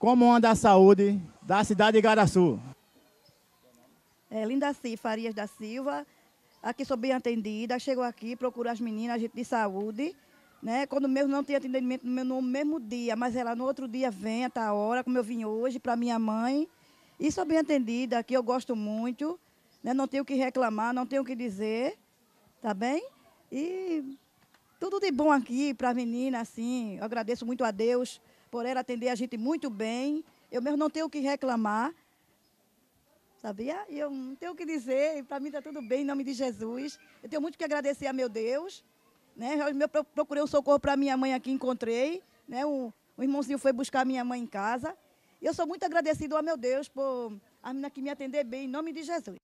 Como anda a saúde da cidade de Igaraçu? É, Lindaci Farias da Silva. Aqui sou bem atendida. Chego aqui, procuro as meninas, de saúde. Né? Quando mesmo não tem atendimento no, meu, no mesmo dia, mas ela no outro dia vem, a tá hora, como eu vim hoje, para minha mãe. E sou bem atendida, aqui eu gosto muito. Né? Não tenho o que reclamar, não tenho o que dizer. Tá bem? E tudo de bom aqui para a menina, assim. Eu agradeço muito a Deus por ela atender a gente muito bem. Eu mesmo não tenho o que reclamar. Sabia? E eu não tenho o que dizer, para mim está tudo bem, em nome de Jesus. Eu tenho muito que agradecer a meu Deus. Né? Eu procurei um socorro para minha mãe aqui, encontrei. Né? Um irmãozinho foi buscar minha mãe em casa. E eu sou muito agradecido a meu Deus por a menina que me atender bem, em nome de Jesus.